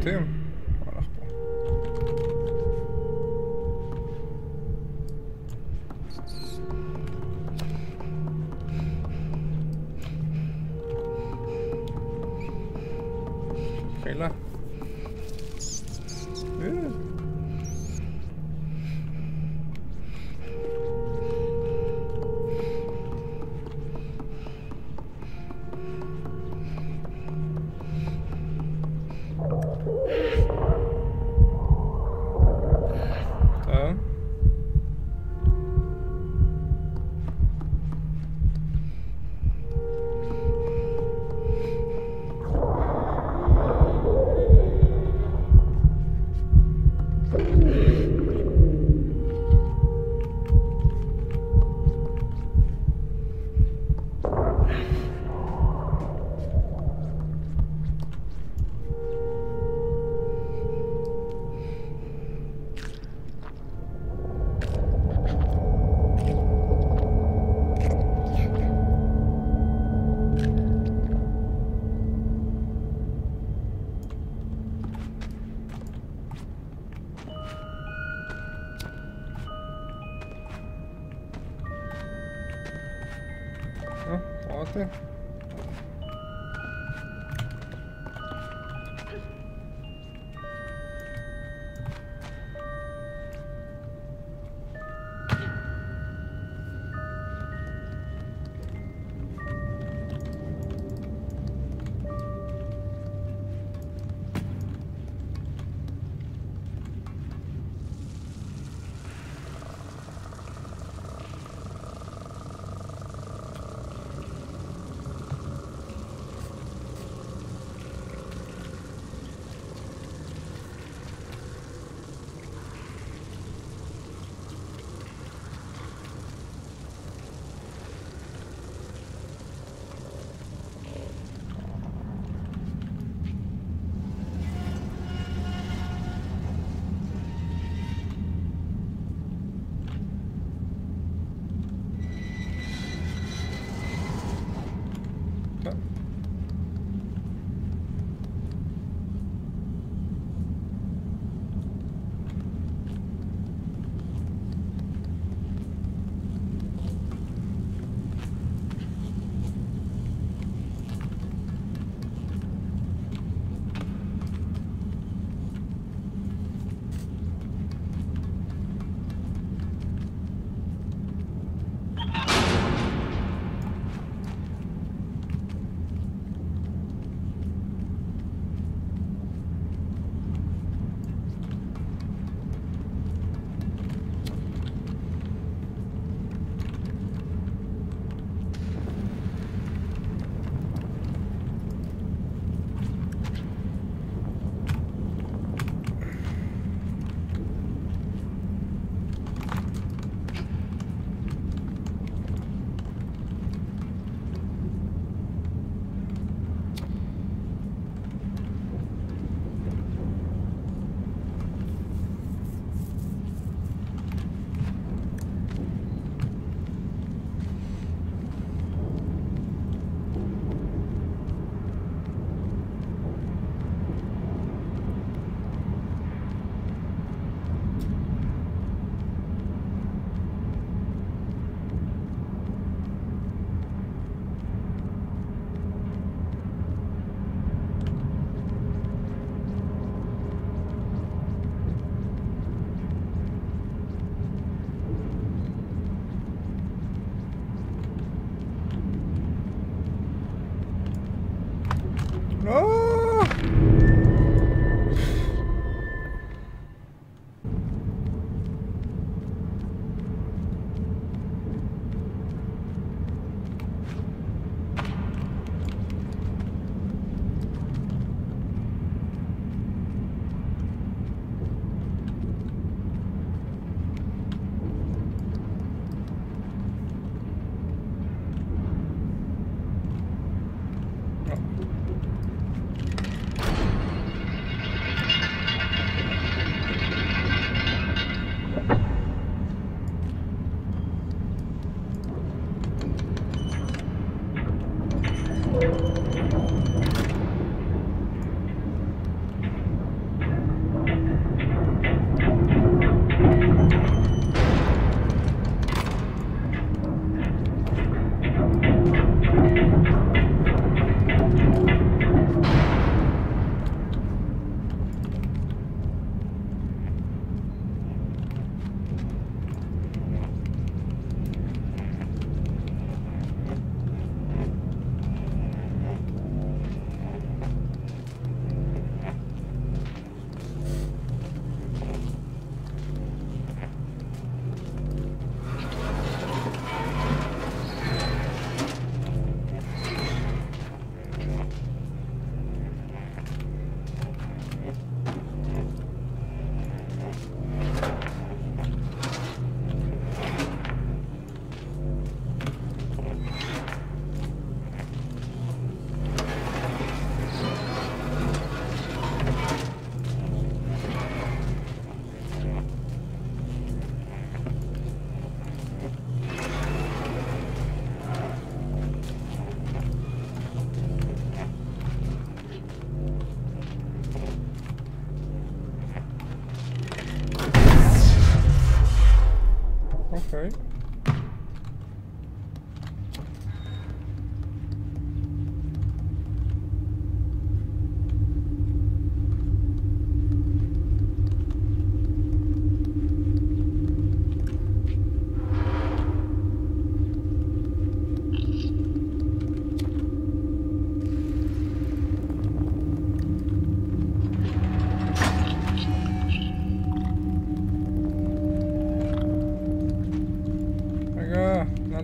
מתאים? הלך פה. חילה.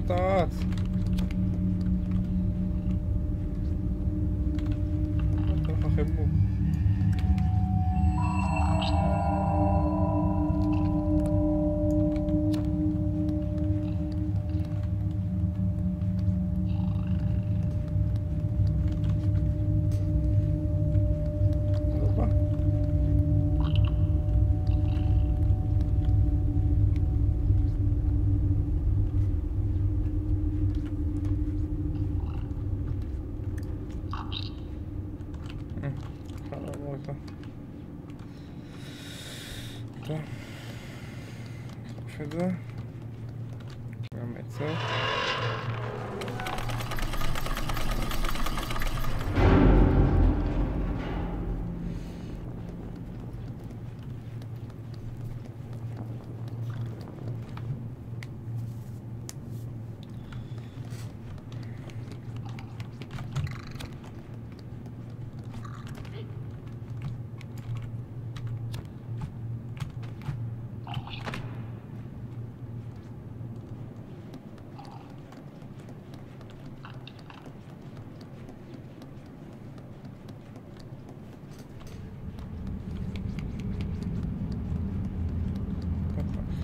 thoughts. go. Ram go.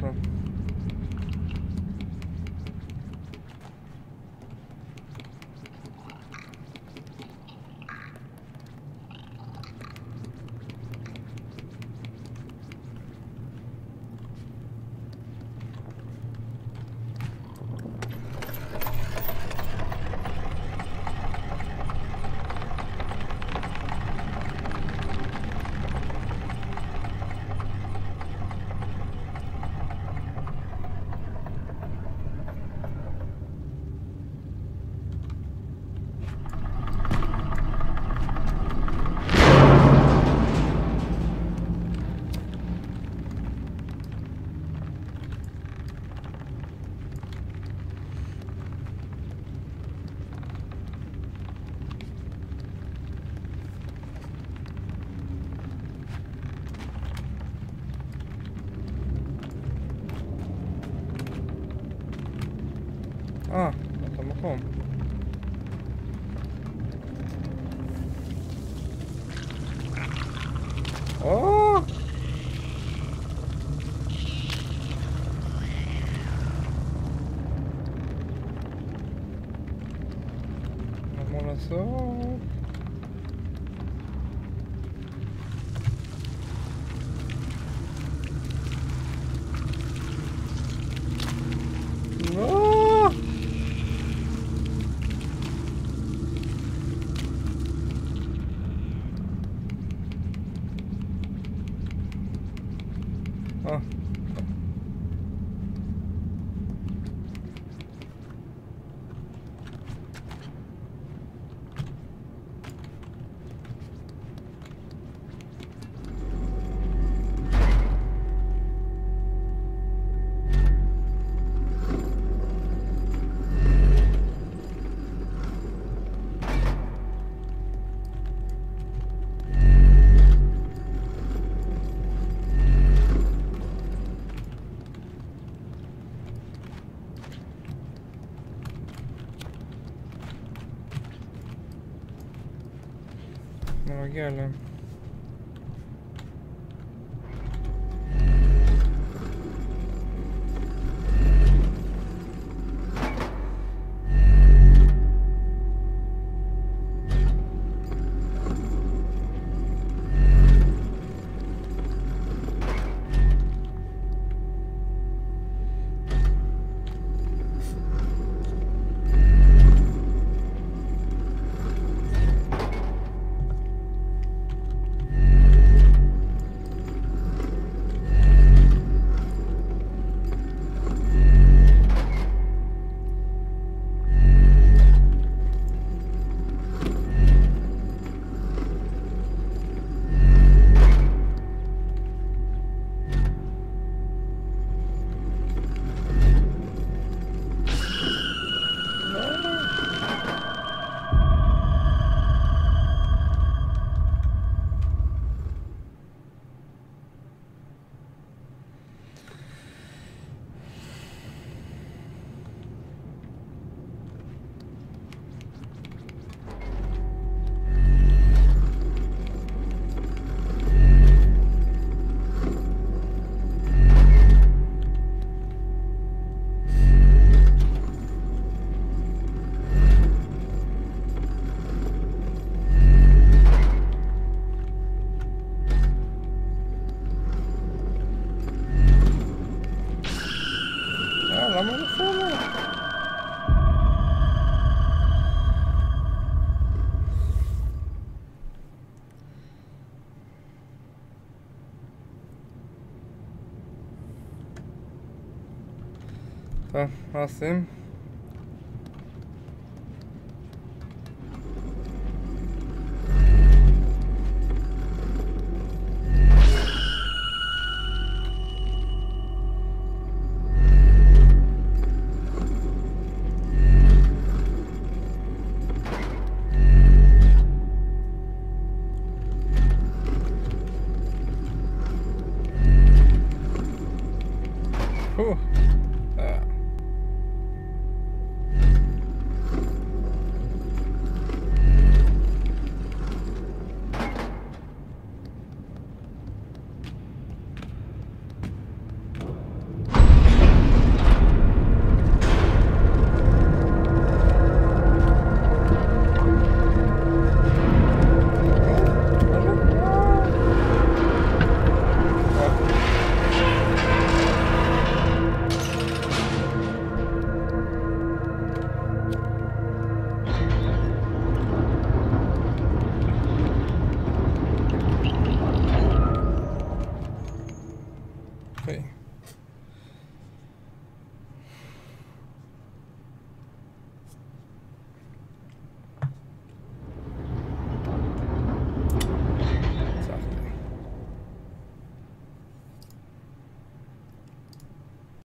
From. 啊，怎么换？Ну, реально. Awesome.